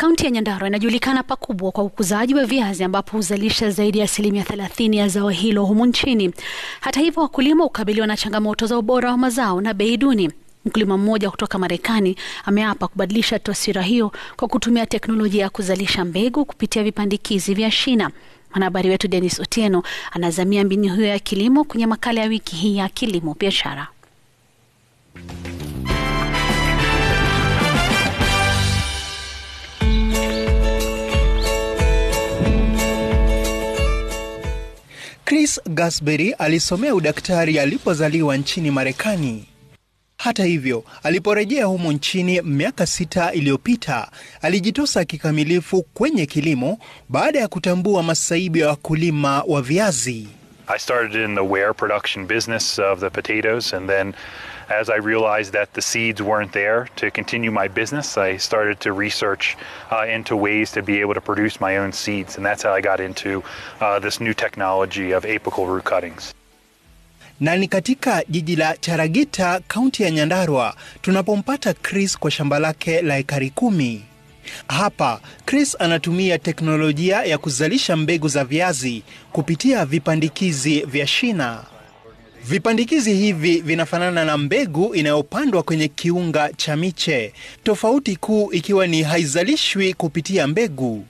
Kaunti ya Nyandarua inajulikana pakubwa kwa ukuzaji wa viazi ambapo huzalisha zaidi ya asilimia thelathini ya zao hilo humu nchini. Hata hivyo, wakulima hukabiliwa na changamoto za ubora wa mazao na bei duni. Mkulima mmoja kutoka Marekani ameapa kubadilisha taswira hiyo kwa kutumia teknolojia ya kuzalisha mbegu kupitia vipandikizi vya shina. Mwanahabari wetu Dennis Otieno anazamia mbinu hiyo ya kilimo kwenye makala ya wiki hii ya kilimo biashara. Chris Gasbury alisomea udaktari alipozaliwa nchini Marekani. Hata hivyo, aliporejea humo nchini miaka sita iliyopita, alijitosa kikamilifu kwenye kilimo baada ya kutambua masaibu ya wakulima wa viazi. I started in the ware production business of the potatoes, and then as I realized that the seeds weren't there to continue my business, I started to research uh, into ways to be able to produce my own seeds, and that's how I got into uh, this new technology of apical root cuttings. Na ni katika jiji la Charagita, kaunti ya Nyandarua, tunapompata Chris kwa shamba lake la ekari kumi. Hapa Chris anatumia teknolojia ya kuzalisha mbegu za viazi kupitia vipandikizi vya shina. Vipandikizi hivi vinafanana na mbegu inayopandwa kwenye kiunga cha miche, tofauti kuu ikiwa ni haizalishwi kupitia mbegu.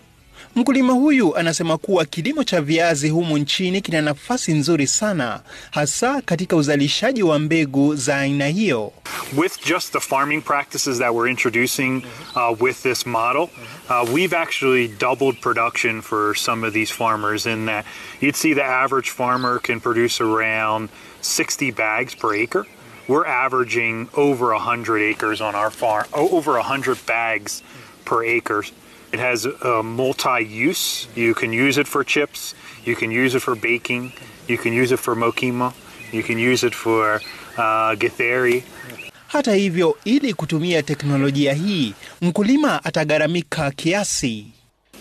Mkulima huyu anasema kuwa kilimo cha viazi humu nchini kina nafasi nzuri sana, hasa katika uzalishaji wa mbegu za aina hiyo. With just the farming practices that we're introducing uh, with this model, uh, we've actually doubled production for some of these farmers in that you'd see the average farmer can produce around 60 bags per acre. We're averaging over 100 acres on our farm, over 100 bags per acre. It has a multi-use. You can use it for chips, you can use it for baking, you can use it for mokimo, you can use it for uh, githeri. Hata hivyo, ili kutumia teknolojia hii, mkulima atagharamika kiasi.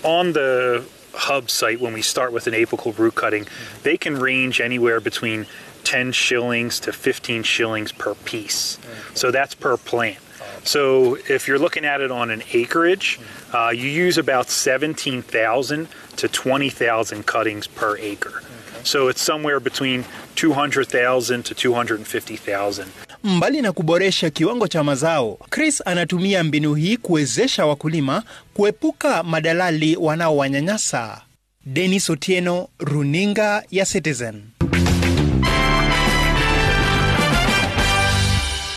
On the hub site, when we start with an apical root cutting, they can range anywhere between 10 shillings to 15 shillings per piece. So that's per plant. So if you're looking at it on an acreage, uh, you use about 17,000 to 20,000 cuttings per acre. So it's somewhere between 200,000 to 250,000. Mbali na kuboresha kiwango cha mazao, Chris anatumia mbinu hii kuwezesha wakulima kuepuka madalali wanaowanyanyasa. Dennis Otieno, Runinga ya Citizen.